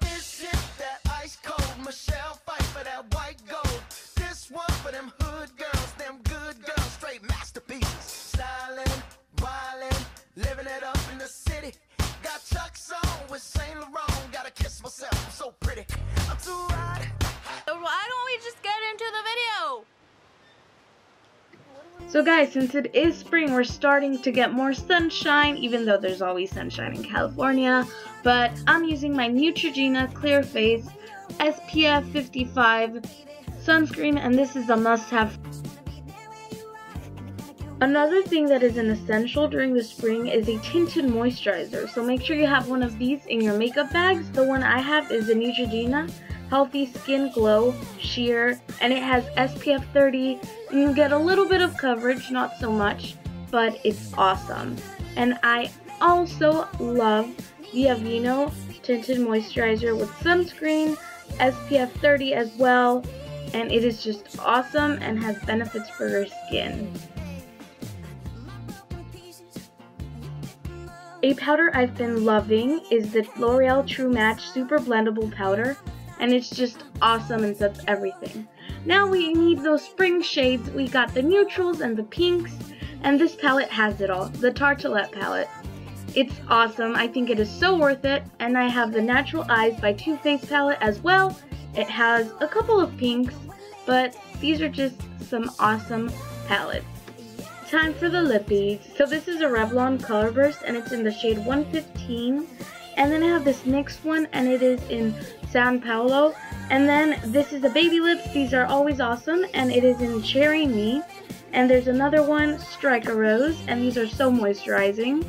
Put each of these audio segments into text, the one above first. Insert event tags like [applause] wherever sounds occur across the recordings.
This is that ice cold Michelle Pfeiffer that white gold. This one for them hood girls, them good girls, straight masterpieces. Stylin', wildin', living it up in the city. Got Chuck's on with Saint Laurent. Gotta kiss myself, I'm so pretty. I'm too So guys, since it is spring, we're starting to get more sunshine, even though there's always sunshine in California. But I'm using my Neutrogena Clear Face SPF 55 sunscreen, and this is a must-have. Another thing that is an essential during the spring is a tinted moisturizer. So make sure you have one of these in your makeup bags. The one I have is the Neutrogena Healthy Skin Glow Sheer, and it has SPF 30, and you get a little bit of coverage, not so much, but it's awesome. And I also love the Aveeno Tinted Moisturizer with sunscreen, SPF 30 as well, and it is just awesome and has benefits for your skin. A powder I've been loving is the L'Oreal True Match Super Blendable Powder, and it's just awesome and sets everything. Now we need those spring shades. We got the neutrals and the pinks, and this palette has it all, the Tartelette palette. It's awesome. I think it is so worth it, and I have the Natural Eyes by Too Faced palette as well. It has a couple of pinks, but these are just some awesome palettes. Time for the lippies. So this is a Revlon Colorburst, and it's in the shade 115. And then I have this next one, and it is in San Paulo. And then this is the Baby Lips. These are always awesome, and it is in Cherry Me. And there's another one, Strike a Rose, and these are so moisturizing.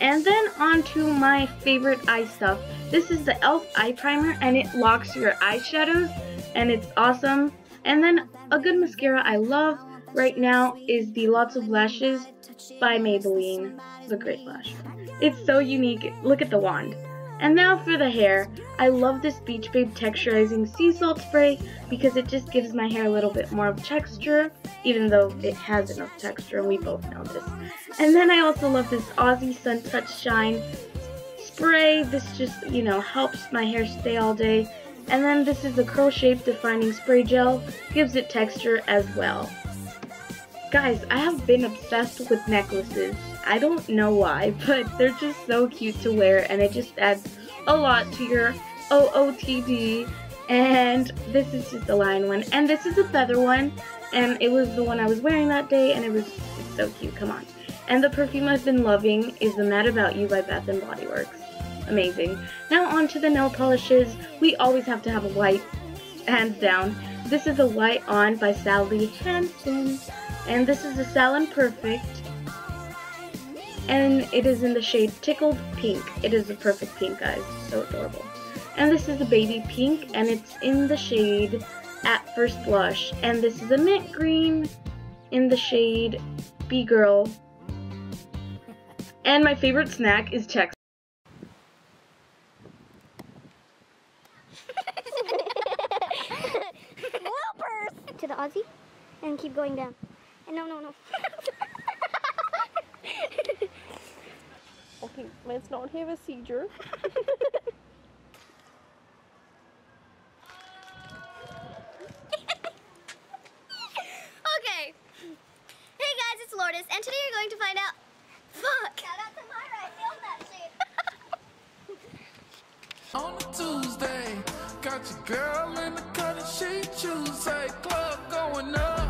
And then on to my favorite eye stuff. This is the e.l.f. eye primer, and it locks your eyeshadows, and it's awesome. And then a good mascara I love right now is the Lots of Lashes by Maybelline, the Great Lash. It's so unique. Look at the wand. And now for the hair. I love this Beach Babe texturizing sea salt spray because it just gives my hair a little bit more of texture, even though it has enough texture and we both know this. And then I also love this Aussie Sun Touch Shine spray. This just, you know, helps my hair stay all day. And then this is the Curl Shape Defining Spray Gel. Gives it texture as well. Guys, I have been obsessed with necklaces. I don't know why, [laughs] but they're just so cute to wear and it just adds a lot to your OOTD. And this is just a lion one. And this is a feather one. And it was the one I was wearing that day and it was so cute. Come on. And the perfume I've been loving is the Mad About You by Bath & Body Works. Amazing. Now on to the nail polishes. We always have to have a white, hands down. This is a White On by Sally Hansen. And this is the Salon Perfect. And it is in the shade Tickled Pink. It is a perfect pink, guys. So adorable. And this is the Baby Pink, and it's in the shade At First Blush. And this is a mint green in the shade B-Girl. And my favorite snack is Chex. [laughs] Whoopers! To the Aussie and keep going down. No, no, no. [laughs] okay, let's not have a seizure. [laughs] okay. Hey guys, it's Lourdes, and today you're going to find out. Fuck! Shout out to Myra, I that shit. [laughs] On a Tuesday, got your girl in the cut and she choose a club going up.